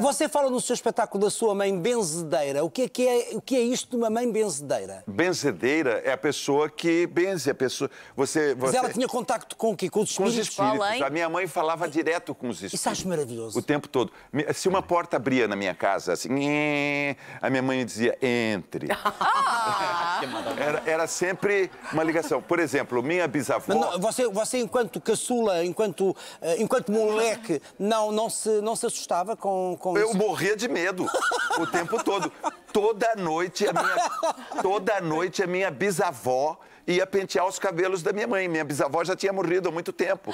Você fala no seu espetáculo da sua mãe benzedeira. O que é, que é, o que é isto de uma mãe benzedeira? Benzedeira é a pessoa que benze, a pessoa. Você, Mas você... ela tinha contacto com o quê? Com os Com os espíritos? espíritos. A minha mãe falava direto com os espíritos. Isso acho maravilhoso. O tempo todo. Se uma porta abria na minha casa, assim, a minha mãe dizia, entre. Era, era sempre uma ligação. Por exemplo, minha bisavó. Não, você, você, enquanto caçula, enquanto, eh, enquanto moleque, não, não, se, não se assustava com, com Eu isso? morria de medo o tempo todo. Toda noite a minha, toda noite a minha bisavó ia pentear os cabelos da minha mãe. Minha bisavó já tinha morrido há muito tempo.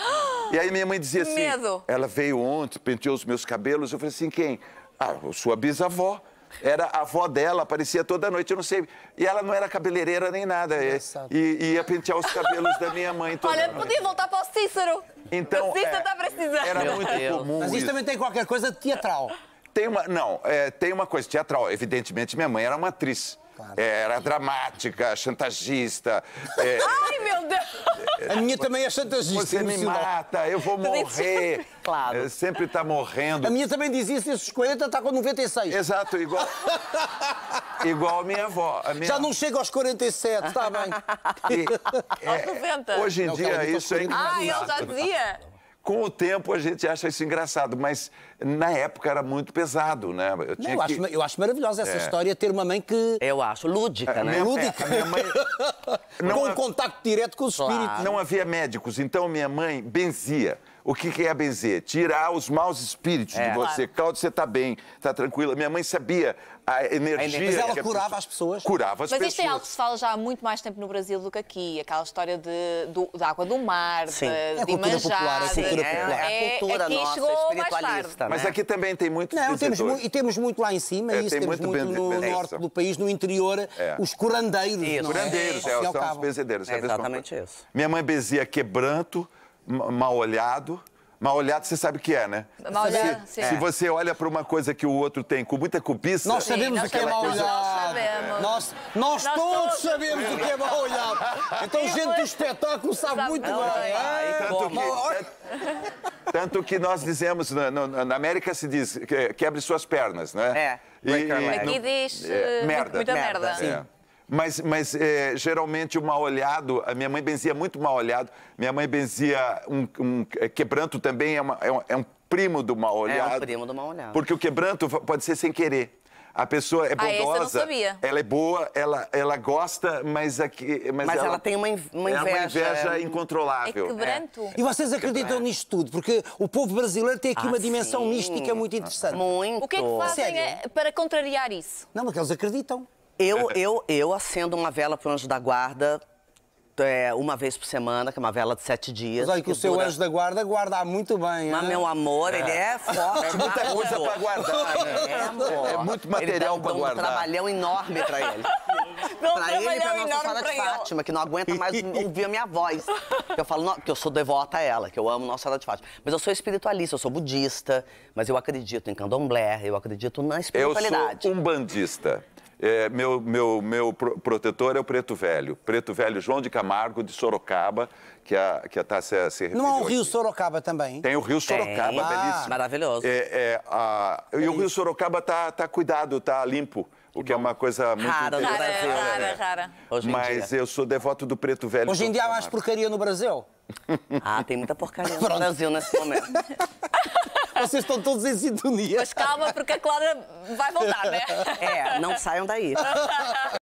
E aí minha mãe dizia assim: Medo. ela veio ontem, penteou os meus cabelos. Eu falei assim: quem? Ah, sua bisavó. Era a avó dela, aparecia toda noite, eu não sei. E ela não era cabeleireira nem nada. E, Engraçado. e ia pentear os cabelos da minha mãe toda Olha, noite. podia voltar para o Cícero. Então, o Cícero é, está precisando. Era muito Deus. comum. Mas isso. também tem qualquer coisa de teatral. Tem uma. Não, é, tem uma coisa teatral. Evidentemente, minha mãe era uma atriz. Claro. É, era dramática, chantagista. é, Ai, meu Deus! A minha também é chantagista. você me mata, eu vou morrer. Claro. É, sempre está morrendo. A minha também diz isso, esses 40 está com 96. Exato, igual. igual a minha avó. A minha... Já não chega aos 47, está bem. E, Aos 90. Hoje em Não, dia eu isso é Ah, ele já dizia. Com o tempo a gente acha isso engraçado, mas na época era muito pesado, né? Eu Não, eu, que... acho, eu acho maravilhosa essa É. história, ter uma mãe que. Eu acho. Lúdica, né? minha- lúdica. é, mãe- Não com um contacto direto com os Claro. espíritos. Não havia médicos, então minha mãe benzia. O que que é benzer? Tirar os maus espíritos É. de você. Cláudio, você está bem, está tranquila. Minha mãe sabia a energia. Mas ela que a curava pessoa- as pessoas? Curava as Mas pessoas. isto é algo que se fala já há muito mais tempo no Brasil do que aqui. Aquela história de, do- da água do mar, Sim. de, É a de cultura Imanjá, popular, é cultura é, popular. é a cultura aqui nossa chegou mais tarde. espiritualista, Mas aqui também tem muitos Não, temos, mu- e temos muito lá em cima, É, é isso, tem temos muito muito no norte do país, no interior, É. os curandeiros. Isso. não é? Curandeiros, é, ao são os benzedeiros. É exatamente isso. Minha mãe benzia quebranto, ma- mal olhado. Mal olhado, você sabe o que é, né? Mal olhado, se, sim. se você olha para uma coisa que o outro tem com muita cobiça... Nós sabemos nós o que é mal nós olhado. sabemos. Nós, nós, Nós todos todos. sabemos o que é mal olhado. Então, gente do espetáculo sabe, Sabe muito bem. É, Tanto que, tanto que nós dizemos, na, na- na América se diz, que- quebre suas pernas, né? É, break your leg. Aqui diz É, eh, merda. muita Merda, merda. sim. É. Mas, mas é, geralmente o mal olhado, a minha mãe benzia muito mal olhado. Minha mãe benzia um, um- é, quebranto também é, uma- é um, é um primo do mal olhado. primo do mal olhado. Porque o quebranto pode ser sem querer. A pessoa é Ah, esse eu não bondosa, sabia. ela é boa, ela, ela gosta, mas aqui, mas, Mas ela tem uma in- uma é uma inveja, inveja é- É incontrolável. quebranto. E vocês acreditam nisto tudo? Porque o povo brasileiro tem aqui Ah, uma dimensão sim. mística muito interessante. Muito. O que é que fazem Sério? eh, para contrariar isso? Não, mas eles acreditam. Eu, eu, eu acendo uma vela pro anjo da guarda é, uma vez por semana, que é uma vela de sete dias. Mas olha que o seu dura- anjo da guarda guarda muito bem. Mas, hein? meu amor, ele é forte. É muita coisa pra guardar, né? É, amor. É muito material pra dá um guardar. trabalhão enorme pra ele. Não, Pra ele e pra Nossa Senhora para de. Fátima, que não aguenta mais ouvir a minha voz. Eu falo não, que eu sou devota a ela, que eu amo Nossa Senhora de Fátima. Mas eu sou espiritualista, eu sou budista, mas eu acredito em candomblé, eu acredito na Eu espiritualidade. sou um bandista. É, meu, meu, meu pro- protetor é o Preto Velho. Preto Velho João de Camargo, de Sorocaba, que a que está se, se Não há referiu rio aqui. Sorocaba também? Tem o Rio Tem. Sorocaba, Ah. belíssimo. Maravilhoso. É, é, a- e o Rio Sorocaba tá, tá cuidado, tá limpo, o que é uma coisa muito Rara no Rara, Brasil, rara, né? rara. Mas dia. eu sou devoto do Preto Velho. Hoje em dia há mais porcaria no Brasil. Ah, tem muita porcaria no Pronto. Brasil nesse momento. Vocês estão todos em sintonia. Mas calma, porque a Cláudia vai voltar, né? É, não saiam daí.